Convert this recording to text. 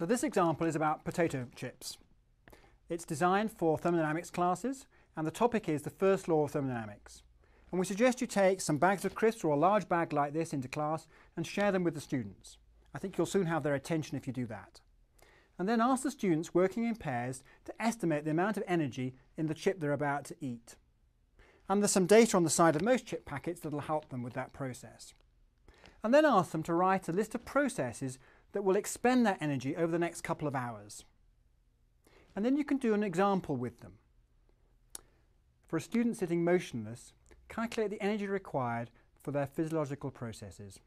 So this example is about potato chips. It's designed for thermodynamics classes and the topic is the first law of thermodynamics. And we suggest you take some bags of crisps or a large bag like this into class and share them with the students. I think you'll soon have their attention if you do that. And then ask the students working in pairs to estimate the amount of energy in the chip they're about to eat. And there's some data on the side of most chip packets that will help them with that process. And then ask them to write a list of processes that will expend that energy over the next couple of hours. And then you can do an example with them. For a student sitting motionless, calculate the energy required for their physiological processes.